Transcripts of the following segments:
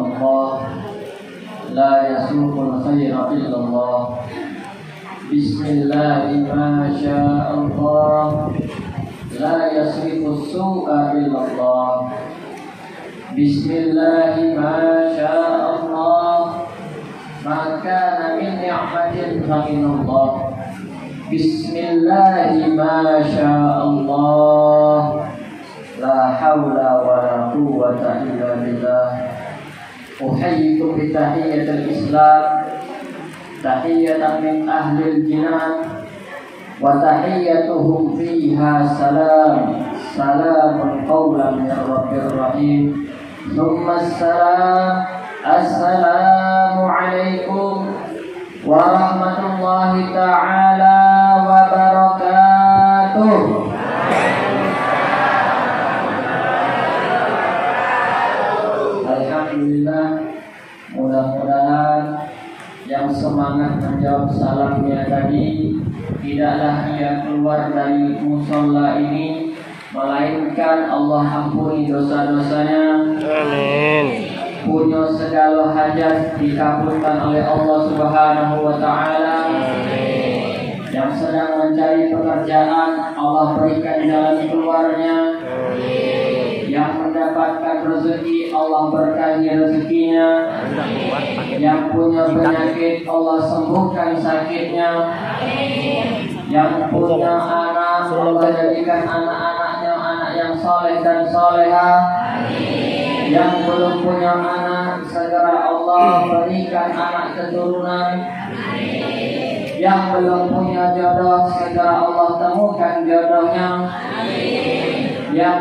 الله لا يسوق الخير إلا الله. بسم الله ما شاء الله. لا يصرف السوء إلا الله. بسم الله ما شاء الله. ما كان من نعمة فمن الله. بسم الله ما شاء الله. لا حول ولا قوة إلا بالله. أحييكم بتحية الإسلام تحية من أهل الجنان وتحيتهم فيها سلام سلام قولا من رب رحيم ثم السلام السلام عليكم ورحمة الله تعالى وبركاته semangat menjawab salamnya tadi Tidaklah ia keluar dari musola ini Melainkan Allah ampuni dosa-dosanya Amin. Punya segala hajat dikabulkan oleh Allah Subhanahu wa taala. Yang sedang mencari pekerjaan Allah berikan jalan keluarnya. Yang mendapatkan rezeki Allah berkahi rezekinya. Yang punya penyakit Allah sembuhkan sakitnya. Yang punya anak Allah jadikan anak-anaknya anak yang soleh dan soleha. Yang belum punya anak segera Allah berikan anak keturunan. Yang belum punya jodoh segera Allah temukan jodohnya. Yang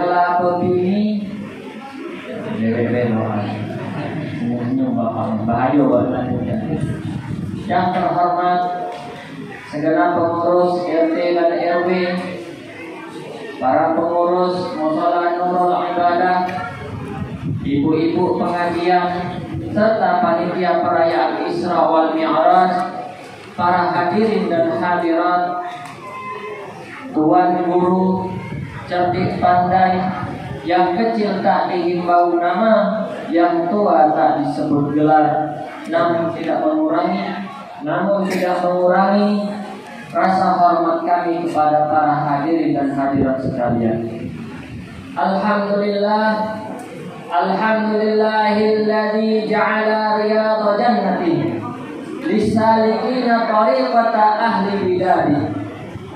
Yang terhormat segenap pengurus RT dan RW, para pengurus musola Nurul Ibadah, ibu-ibu pengajian, serta panitia perayaan Isra wal Mi'raj, para hadirin dan hadirat, tuan guru, cerdik pandai, yang kecil tak dihimbau nama, yang tua tak disebut gelar, namun tidak mengurangi, namun tidak mengurangi rasa hormat kami kepada para hadirin dan hadirat sekalian. Alhamdulillah Alhamdulillahilladzi ja'ala riyadha jannati lisalikina tariqata ahli bidadi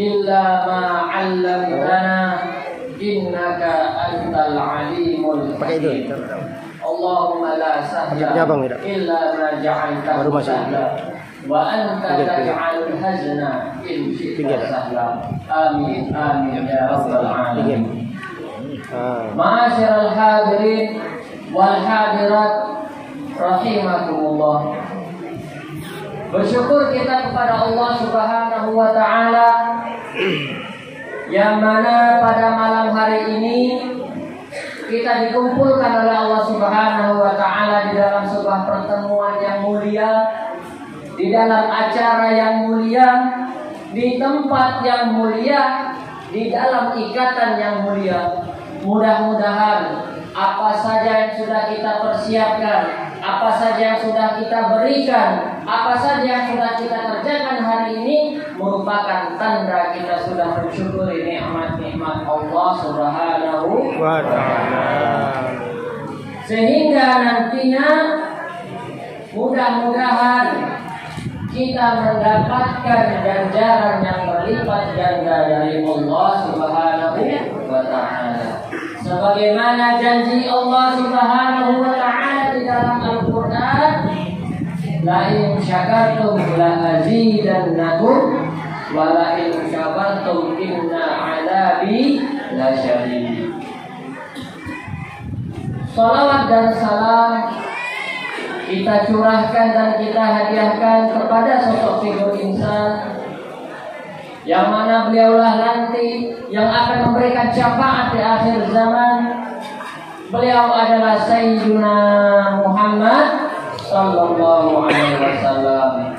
illa ma 'allamtana innaka antal alimul Pakai itu. Allahumma la sahla illa ma ja'altahu Baru masuk. wa anta taj'alul hazna in syi'ta sahla amin amin ya rabbal alamin. Ma'asyiral hadirin wal hadirat rahimakumullah. Bersyukur kita kepada Allah Subhanahu wa taala yang mana pada malam hari ini kita dikumpulkan oleh Allah Subhanahu wa taala di dalam sebuah pertemuan yang mulia, di dalam acara yang mulia, di tempat yang mulia, di dalam ikatan yang mulia. Mudah-mudahan apa saja yang sudah kita persiapkan, apa saja yang sudah kita berikan, apa saja yang sudah kita kerjakan hari ini merupakan tanda kita sudah bersyukuri nikmat-nikmat Allah Subhanahu Wa ta'ala. sehingga nantinya mudah-mudahan kita mendapatkan ganjaran yang berlipat ganda dari Allah Subhanahu wa taala. Sebagaimana janji Allah Subhanahu wa taala di dalam Al-Qur'an, la in syakartum la azidannakum wa la in kafartum inna 'adabi lasyadid. Salawat dan salam kita curahkan dan kita hadiahkan kepada sosok figur insan yang mana beliaulah nanti yang akan memberikan syafaat di akhir zaman. Beliau adalah Sayyidina Muhammad Sallallahu Alaihi Wasallam.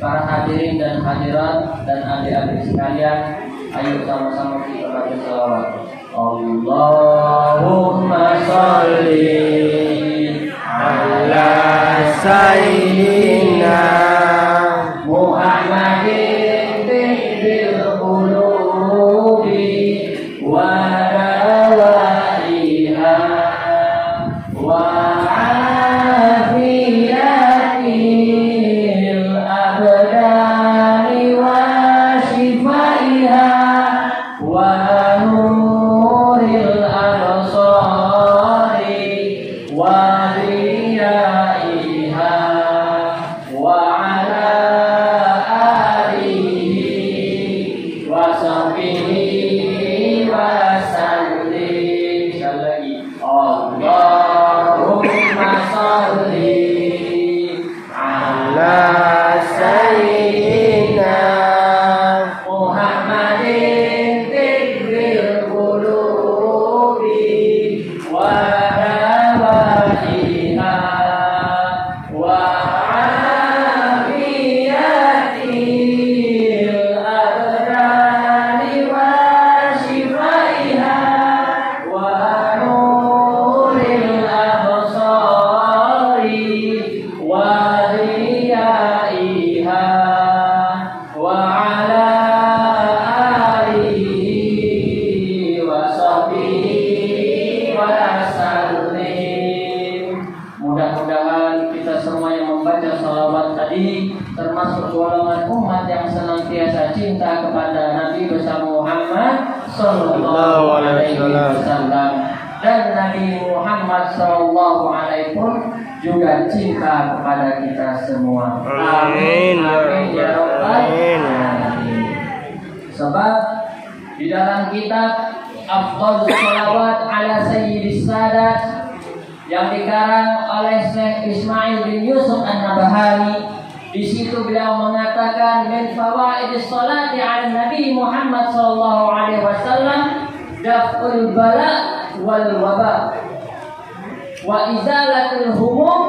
Para hadirin dan hadirat dan adik-adik sekalian, ayo sama-sama kita baca salawat. Allahumma salli ala sayyidina Sallallahu Alaihi Wasallam dan Nabi Muhammad Sallallahu Alaihi pun juga cinta kepada kita semua. Amin. Amin ya Rabbal Amin. Alamin. Sebab di dalam kitab Afdal Salawat ala Sayyidis Sadat yang dikarang oleh Syekh Ismail bin Yusuf An-Nabahani di situ beliau mengatakan min fawaidis salati ala Nabi Muhammad sallallahu alaihi wasallam daf'ul bala wal waba wa izalatul humum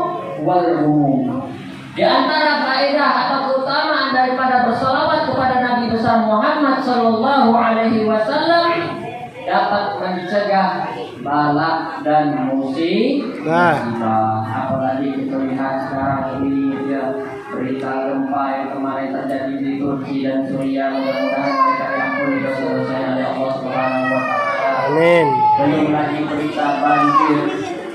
wal humum di antara faedah atau keutamaan daripada bersolawat kepada Nabi besar Muhammad Sallallahu Alaihi Wasallam dapat mencegah bala dan musibah. Nah. Apalagi kita lihat sekarang ini berita gempa yang kemarin terjadi di Turki dan Suriah. Mudah-mudahan mereka diampuni dosa-dosanya oleh Allah Subhanahu Wa Taala. Amin. Belum lagi berita banjir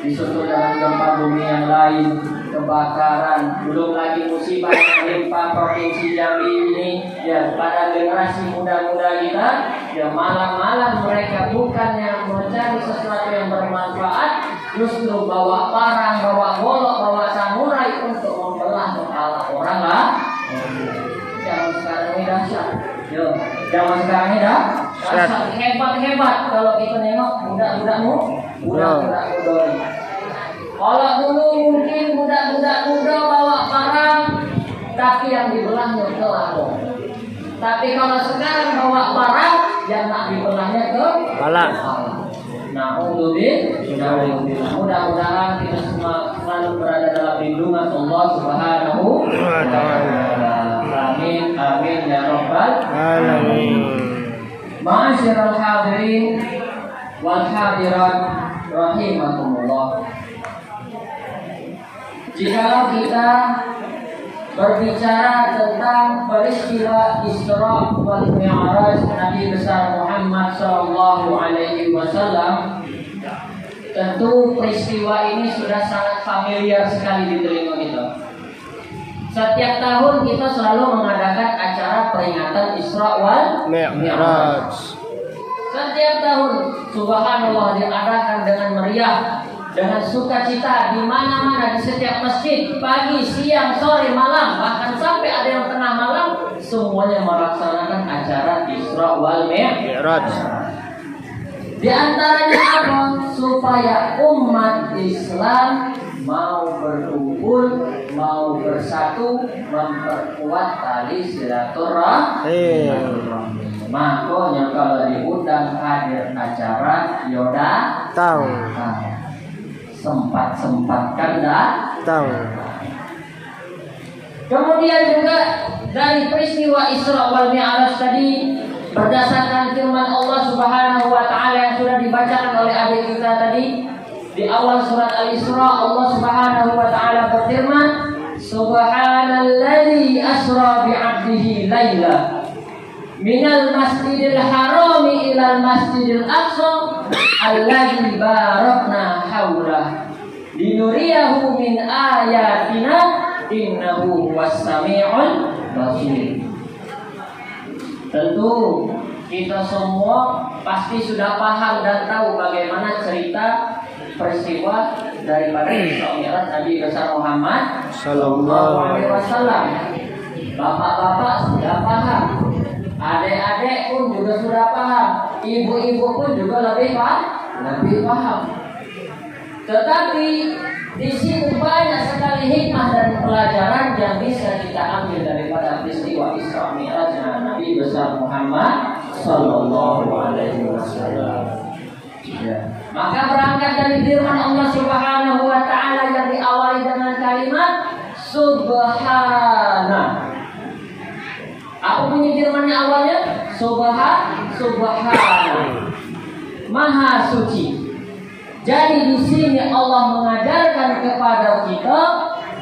disusul dengan gempa bumi yang lain, kebakaran, belum lagi musibah yang menimpa provinsi Jambi ini. Ya, pada generasi muda-muda kita, ya malam-malam mereka bukan yang mencari sesuatu yang bermanfaat, justru bawa parang, bawa golok, bawa samurai lah. Zaman sekarang ini dahsyat. Yo, zaman sekarang ini dah dahsyat hebat-hebat kalau kita nengok budak-budakmu, budak-budak muda. Kalau dulu mungkin budak-budak muda bawa parang, tapi yang dibelahnya kelapa. Tapi kalau sekarang bawa parang, yang nak dibelahnya ke Bala. Mudah-mudahan kita semua selalu berada dalam lindungan Allah Subhanahu wa taala. Amin, amin ya rabbal Alamin. Ma'asyiral hadirin wal hadirat rahimakumullah. Jikalau kita berbicara tentang peristiwa Isra wal Mi'raj Nabi besar Muhammad sallallahu alaihi wasallam tentu peristiwa ini sudah sangat familiar sekali di telinga kita. Setiap tahun kita selalu mengadakan acara peringatan Isra wal Mi'raj. Setiap tahun subhanallah diadakan dengan meriah dengan sukacita di mana-mana di setiap masjid pagi, siang, sore, malam bahkan sampai ada yang tengah malam semuanya melaksanakan acara Isra wal Mi'raj. Di antaranya apa? Supaya umat Islam mau berkumpul, mau bersatu, memperkuat tali silaturahmi. Makanya kalau diundang hadir acara Yoda Tahu. Sempat sempatkan dah. Tahu. Kemudian juga dari peristiwa Isra wal Mi'raj tadi berdasarkan firman Allah Subhanahu wa taala yang sudah dibacakan oleh adik kita tadi di awal surat Al-Isra Allah Subhanahu wa taala berfirman Subhanalladzi asra bi 'abdihi laila minal masjidil harami ilal masjidil aqsa alladzi barakna haulah linuriyahu min ayatina innahu huwas samiul basir. Tentu kita semua pasti sudah paham dan tahu bagaimana cerita peristiwa daripada Isra Mi'raj Nabi besar Muhammad Sallallahu Alaihi Wasallam. Bapak-bapak sudah paham, juga sudah paham, ibu-ibu pun juga lebih paham, lebih paham. Tetapi di sini banyak sekali hikmah dan pelajaran yang bisa kita ambil daripada peristiwa Isra Mi'raj Nabi besar Muhammad Sallallahu Alaihi Wasallam. Ya. Maka berangkat dari firman Allah Subhanahu wa taala yang diawali dengan kalimat subhana. Apa bunyi firmannya awalnya? Subhan, subhana. Maha suci. Jadi di sini Allah mengajarkan kepada kita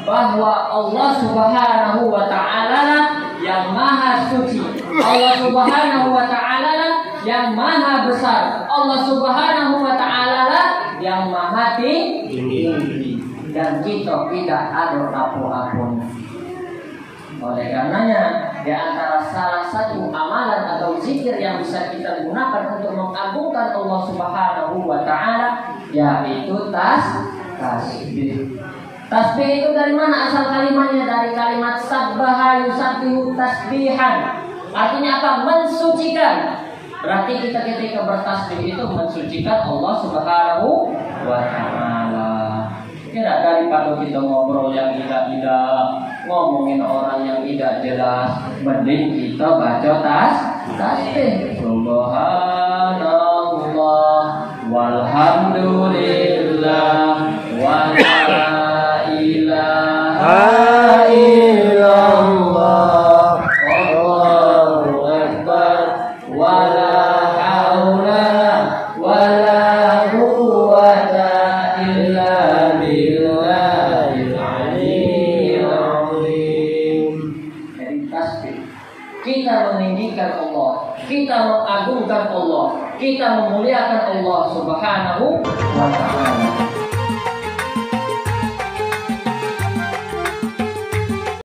bahwa Allah Subhanahu wa taala yang maha suci. Allah Subhanahu wa taala yang maha besar. Allah Subhanahu wa taala yang maha tinggi. Dan kita tidak ada apa-apa. Oleh karenanya, di antara salah satu amalan atau zikir yang bisa kita gunakan untuk mengagungkan Allah Subhanahu wa taala yaitu tas tasbih. Tasbih itu dari mana asal kalimatnya? Dari kalimat sabbaha yusabbihu tasbihan. Artinya apa? Mensucikan. Berarti kita ketika bertasbih itu mensucikan Allah Subhanahu wa taala. Kira daripada kita ngobrol yang tidak-tidak, ngomongin orang yang tidak jelas, mending kita baca tas. Subhanallah walhamdulillah wa la ilaha illallah. Allahu akbar wa la kita memuliakan Allah Subhanahu wa taala.